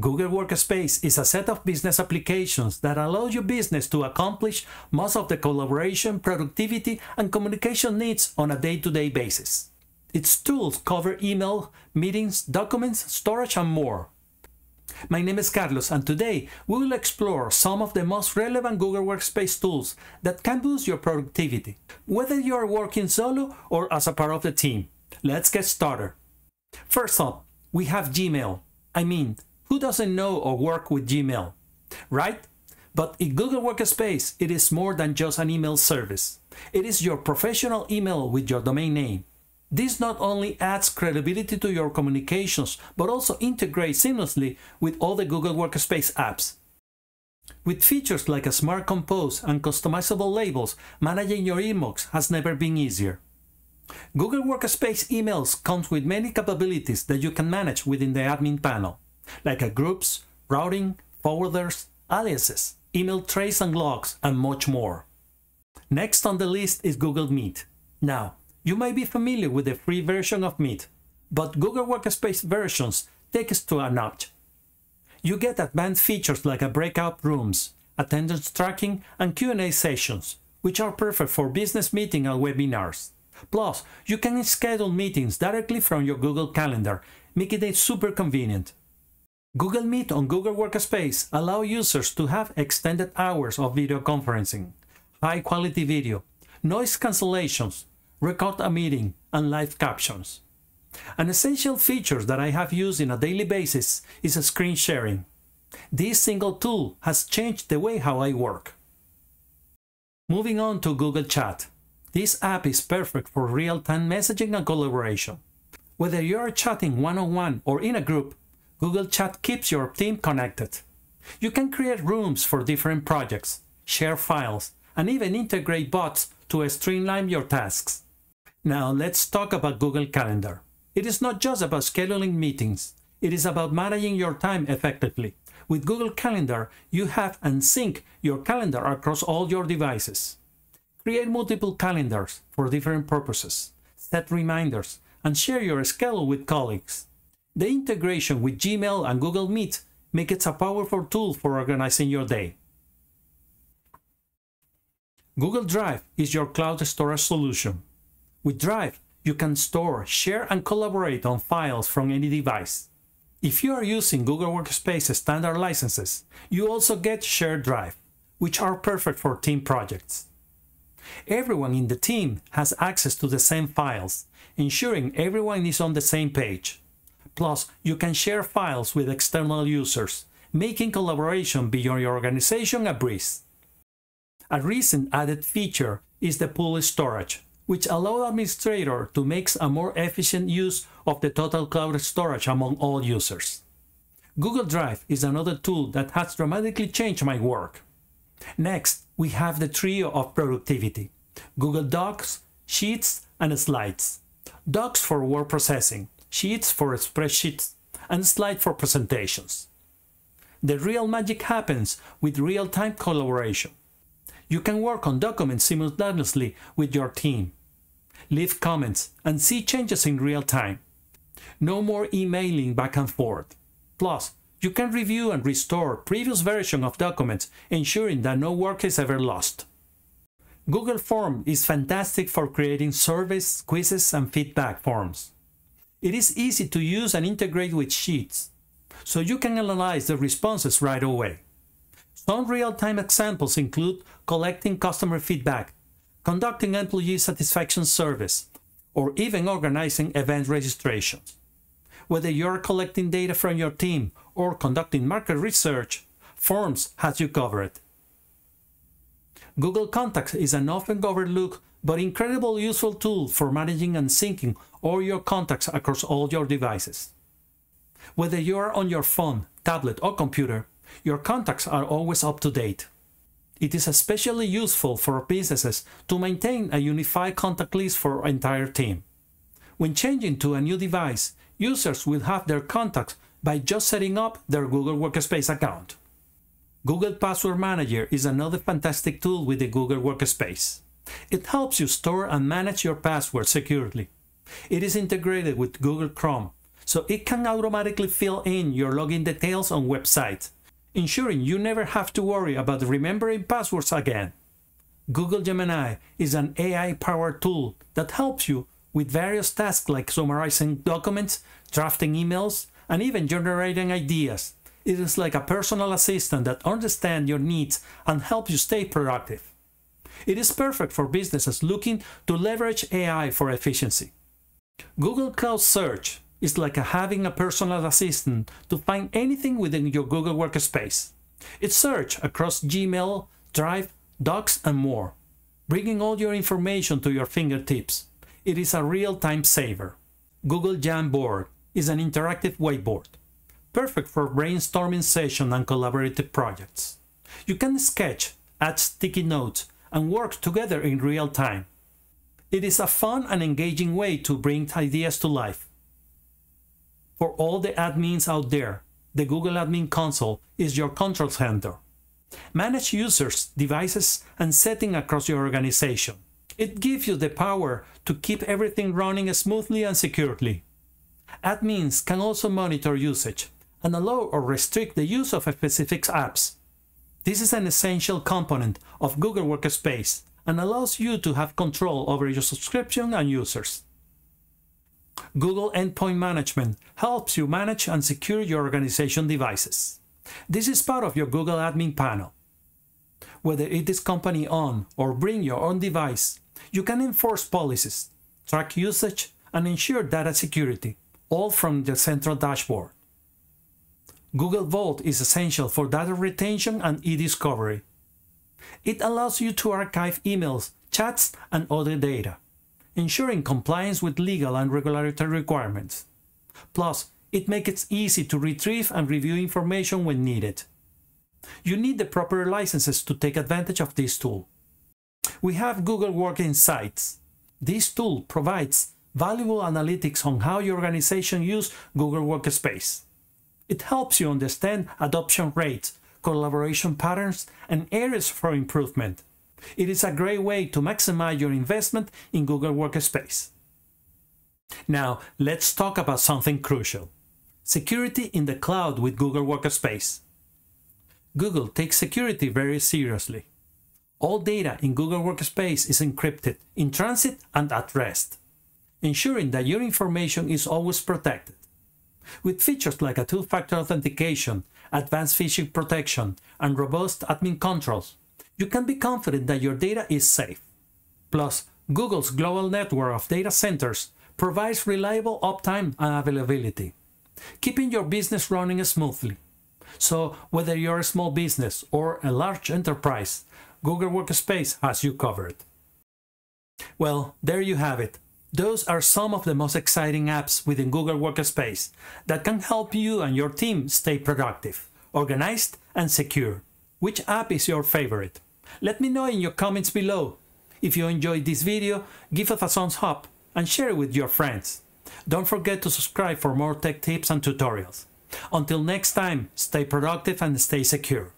Google Workspace is a set of business applications that allow your business to accomplish most of the collaboration, productivity, and communication needs on a day-to-day basis. Its tools cover email, meetings, documents, storage, and more. My name is Carlos, and today we will explore some of the most relevant Google Workspace tools that can boost your productivity, whether you are working solo or as a part of the team. Let's get started. First up, we have Gmail. I mean, who doesn't know or work with Gmail? Right? But in Google Workspace, it is more than just an email service. It is your professional email with your domain name. This not only adds credibility to your communications, but also integrates seamlessly with all the Google Workspace apps. With features like a Smart Compose and customizable labels, managing your inbox has never been easier. Google Workspace emails comes with many capabilities that you can manage within the admin panel like groups, routing, forwarders, aliases, email trace and logs, and much more. Next on the list is Google Meet. Now, you might be familiar with the free version of Meet, but Google Workspace versions take us to a notch. You get advanced features like breakout rooms, attendance tracking, and Q&A sessions, which are perfect for business meeting and webinars. Plus, you can schedule meetings directly from your Google Calendar, making it super convenient. Google Meet on Google Workspace allow users to have extended hours of video conferencing, high quality video, noise cancellations, record a meeting, and live captions. An essential feature that I have used in a daily basis is screen sharing. This single tool has changed the way how I work. Moving on to Google Chat. This app is perfect for real-time messaging and collaboration. Whether you are chatting one-on-one -on -one or in a group, Google Chat keeps your team connected. You can create rooms for different projects, share files, and even integrate bots to streamline your tasks. Now let's talk about Google Calendar. It is not just about scheduling meetings, it is about managing your time effectively. With Google Calendar, you have and sync your calendar across all your devices. Create multiple calendars for different purposes, set reminders, and share your schedule with colleagues. The integration with Gmail and Google Meet make it a powerful tool for organizing your day. Google Drive is your cloud storage solution. With Drive, you can store, share, and collaborate on files from any device. If you are using Google Workspace standard licenses, you also get Shared Drive, which are perfect for team projects. Everyone in the team has access to the same files, ensuring everyone is on the same page. Plus, you can share files with external users, making collaboration beyond your organization a breeze. A recent added feature is the pool storage, which allows administrator to make a more efficient use of the total cloud storage among all users. Google Drive is another tool that has dramatically changed my work. Next, we have the trio of productivity, Google Docs, Sheets, and Slides. Docs for word processing, Sheets for spreadsheets, and slides for presentations. The real magic happens with real-time collaboration. You can work on documents simultaneously with your team, leave comments, and see changes in real time. No more emailing back and forth. Plus, you can review and restore previous version of documents, ensuring that no work is ever lost. Google Form is fantastic for creating surveys, quizzes, and feedback forms. It is easy to use and integrate with Sheets, so you can analyze the responses right away. Some real-time examples include collecting customer feedback, conducting employee satisfaction surveys, or even organizing event registrations. Whether you're collecting data from your team or conducting market research, Forms has you covered. Google Contacts is an often overlooked but incredible useful tool for managing and syncing all your contacts across all your devices. Whether you are on your phone, tablet or computer, your contacts are always up to date. It is especially useful for businesses to maintain a unified contact list for entire team. When changing to a new device, users will have their contacts by just setting up their Google Workspace account. Google Password Manager is another fantastic tool with the Google Workspace. It helps you store and manage your passwords securely. It is integrated with Google Chrome, so it can automatically fill in your login details on websites, ensuring you never have to worry about remembering passwords again. Google Gemini is an AI powered tool that helps you with various tasks like summarizing documents, drafting emails, and even generating ideas. It is like a personal assistant that understands your needs and helps you stay productive. It is perfect for businesses looking to leverage AI for efficiency. Google Cloud Search is like having a personal assistant to find anything within your Google Workspace. It searches across Gmail, Drive, Docs, and more, bringing all your information to your fingertips. It is a real-time saver. Google Jamboard is an interactive whiteboard, perfect for brainstorming sessions and collaborative projects. You can sketch, add sticky notes, and work together in real time. It is a fun and engaging way to bring ideas to life. For all the admins out there, the Google Admin Console is your control center. Manage users, devices, and settings across your organization. It gives you the power to keep everything running smoothly and securely. Admins can also monitor usage and allow or restrict the use of specific apps. This is an essential component of Google Workspace and allows you to have control over your subscription and users. Google Endpoint Management helps you manage and secure your organization devices. This is part of your Google Admin panel. Whether it is company owned or bring your own device, you can enforce policies, track usage, and ensure data security, all from the central dashboard. Google Vault is essential for data retention and e-discovery. It allows you to archive emails, chats, and other data, ensuring compliance with legal and regulatory requirements. Plus, it makes it easy to retrieve and review information when needed. You need the proper licenses to take advantage of this tool. We have Google Work Insights. This tool provides valuable analytics on how your organization uses Google Workspace. It helps you understand adoption rates, collaboration patterns, and areas for improvement. It is a great way to maximize your investment in Google Workspace. Now, let's talk about something crucial. Security in the cloud with Google Workspace. Google takes security very seriously. All data in Google Workspace is encrypted, in transit and at rest, ensuring that your information is always protected. With features like a two-factor authentication, advanced phishing protection, and robust admin controls, you can be confident that your data is safe. Plus, Google's global network of data centers provides reliable uptime and availability, keeping your business running smoothly. So, whether you're a small business or a large enterprise, Google Workspace has you covered. Well, there you have it. Those are some of the most exciting apps within Google Workspace that can help you and your team stay productive, organized, and secure. Which app is your favorite? Let me know in your comments below. If you enjoyed this video, give it a thumbs up and share it with your friends. Don't forget to subscribe for more tech tips and tutorials. Until next time, stay productive and stay secure.